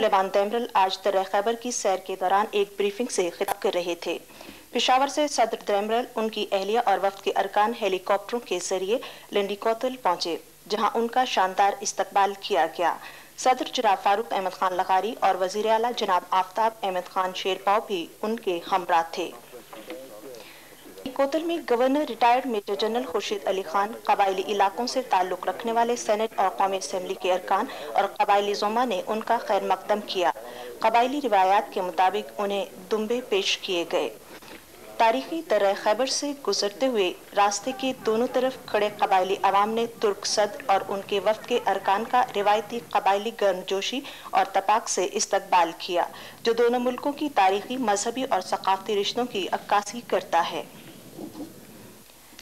لیوان تیمرل آج درہ خیبر کی سیر کے دوران ایک بریفنگ سے خطاب کر رہے تھے۔ پشاور سے صدر تیمرل، ان کی اہلیہ اور وفد کے ارکان ہیلی کاپٹروں کے ذریعے لنڈی کوتل پہنچے، جہاں ان کا شاندار استقبال کیا گیا۔ صدر جناب فاروق احمد خان لغاری اور وزیر اعلیٰ جناب آفتاب احمد خان شیرپاؤ بھی ان کے ہمراہ تھے۔ کوتل میں governor retired major general Khurshid Ali Khan, قبائلی علاقوں سے تعلق رکھنے والے سینٹ اور قومی اسمبلی کے ارکان اور قبائلی زوما نے ان کا خیر مقدم کیا۔ قبائلی روایات کے مطابق انہیں دمبے پیش کیے گئے۔ تاریخی درہ خیبر سے گزرتے ہوئے راستے کے دونوں طرف کھڑے قبائلی عوام نے ترک صدر اور ان کے وفد کے ارکان کا روایتی قبائلی گرم جوشی اور تپاک سے استقبال کیا، جو دونوں ملکوں کی تاریخی، مذہبی اور ثقافتی رشتوں کی عکاسی کرتا ہے۔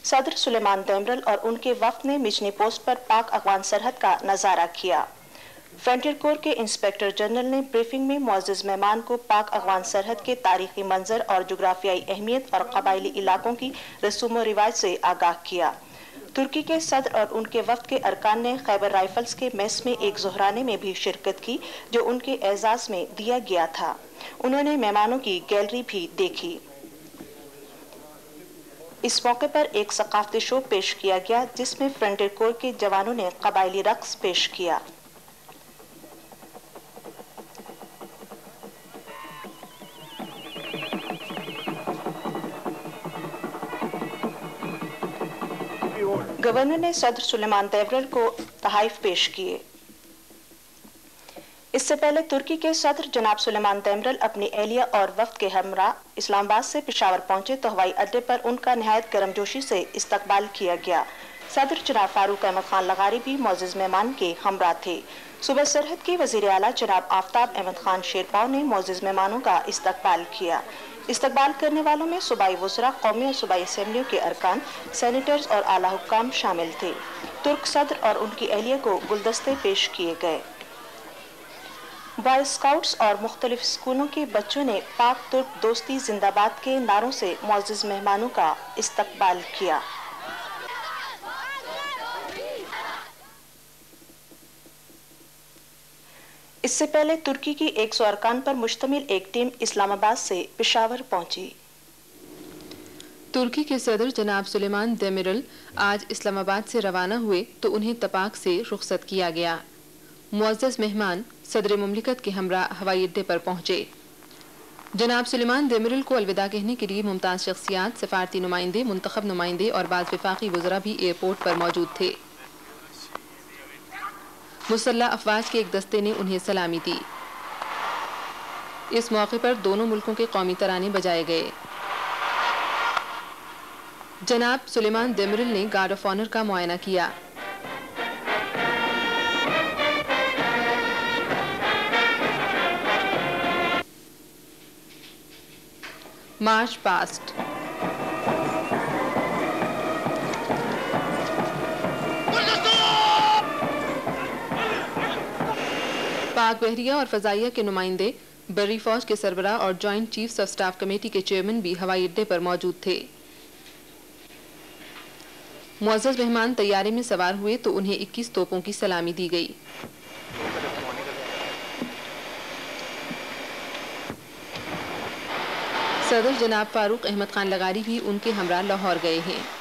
صدر سلیمان دیمرل اور ان کے وفد نے مچنی پوسٹ پر پاک افغان سرحد کا نظارہ کیا۔ فرنٹیر کور کے انسپیکٹر جنرل نے بریفنگ میں معزز مہمان کو پاک افغان سرحد کے تاریخی منظر اور جغرافیائی اہمیت اور قبائلی علاقوں کی رسوم و رواج سے آگاہ کیا۔ ترکی کے صدر اور ان کے وفد کے ارکان نے خیبر رائفلز کے میس میں ایک زہرانے میں بھی شرکت کی جو ان کے اعزاز میں دیا گیا تھا۔ انہوں نے مہمانوں کی گیلری بھی دیکھی۔ اس موقع پر ایک ثقافتی شو پیش کیا گیا جس میں فرنٹیر کور کے جوانوں نے قبائلی رقص پیش کیا۔ گورنر نے صدر سلیمان تیورل کو تحائف پیش کیے۔ اس سے پہلے ترکی کے صدر جناب سلیمان تیمرل اپنی اہلیہ اور وفد کے ہمراہ اسلام آباد سے پشاور پہنچے تو ہوائی اڈے پر ان کا نہایت گرم جوشی سے استقبال کیا گیا۔ صدر جناب فاروق احمد خان لغاری بھی معزز مہمان کے ہمراہ تھے۔ صبح سرحد کے وزیر اعلیٰ جناب آفتاب احمد خان شیرپاؤ نے معزز مہمانوں کا استقبال کیا۔ استقبال کرنے والوں میں صوبائی وزراء، قومی اور صوبائی اسمبلیوں کے ارکان، سینیٹرز اور اعلیٰ حکام شامل تھے۔ ترک صدر اور ان کی اہلیہ کو گلدستے پیش کیے گئے۔ بوائے اسکاؤٹس اور مختلف اسکولوں کے بچوں نے پاک ترک دوستی زندہ باد کے نعروں سے معزز مہمانوں کا استقبال کیا۔ اس سے پہلے ترکی کی ایک سو ارکان پر مشتمل ایک ٹیم اسلام آباد سے پشاور پہنچی۔ ترکی کے صدر جناب سلیمان دیمرل آج اسلام آباد سے روانہ ہوئے تو انہیں تپاک سے رخصت کیا گیا۔ معزز مہمان صدر مملکت کے ہمراہ ہوائی اڈے پر پہنچے۔ جناب سلیمان دیمرل کو الوداع کہنے کے لیے ممتاز شخصیات، سفارتی نمائندے، منتخب نمائندے اور بعض وفاقی وزراء بھی ایئرپورٹ پر موجود تھے۔ مسلح افواج کے ایک دستے نے انہیں سلامی دی۔ اس موقع پر دونوں ملکوں کے قومی ترانے بجائے گئے۔ جناب سلیمان دیمرل نے گارڈ آف آنر کا معائنہ کیا۔ مارچ پاسٹ پاک بحریہ اور فضائیہ کے نمائندے بری فوج کے سربراہ اور joint chiefs of staff committee کے چیئرمین بھی ہوائی اڈے پر موجود تھے معزز مہمان طیارے میں سوار ہوئے تو انہیں اکیس توپوں کی سلامی دی گئی صدر جناب فاروق احمد خان لغاری بھی ان کے ہمراہ لاہور گئے ہیں۔